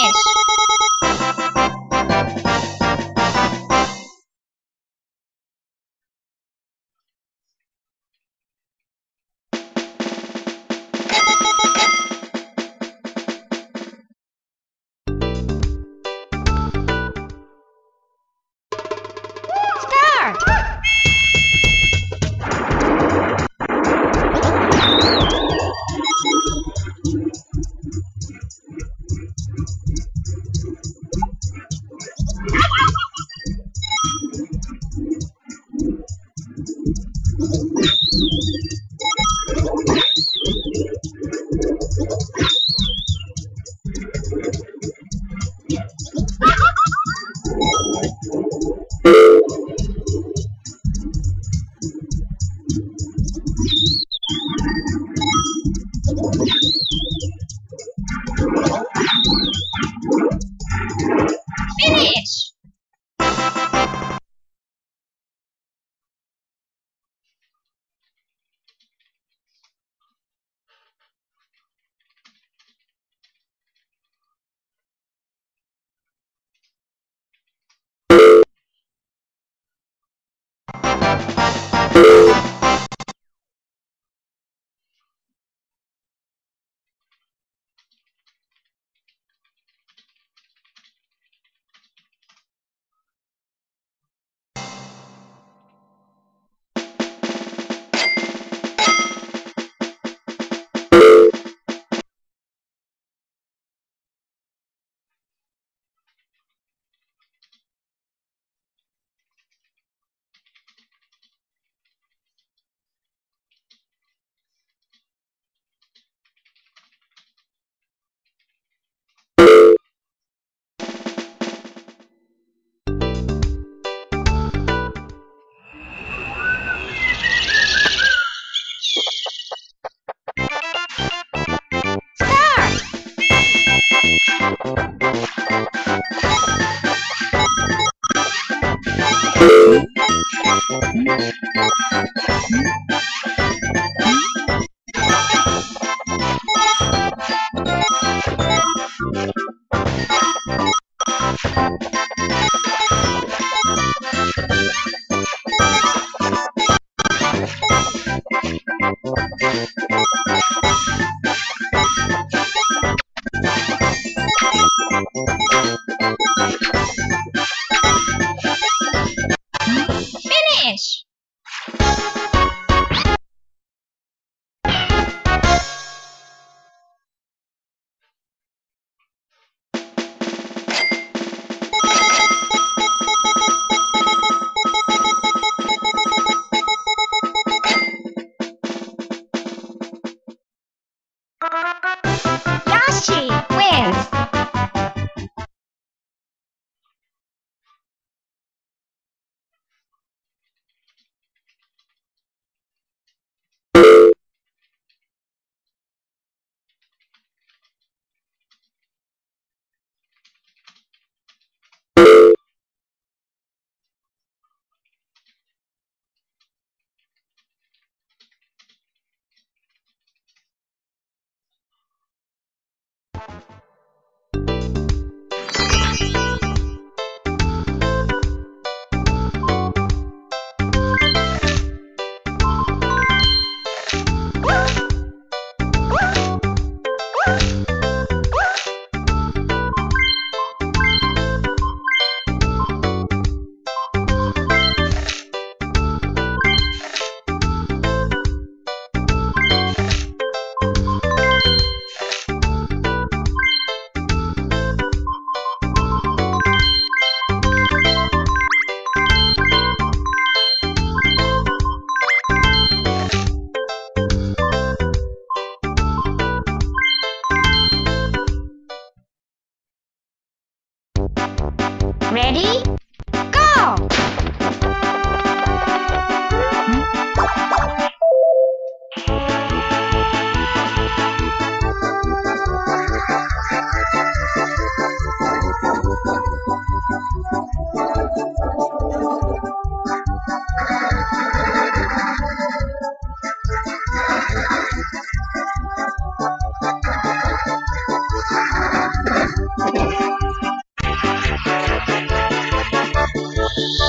Spanish.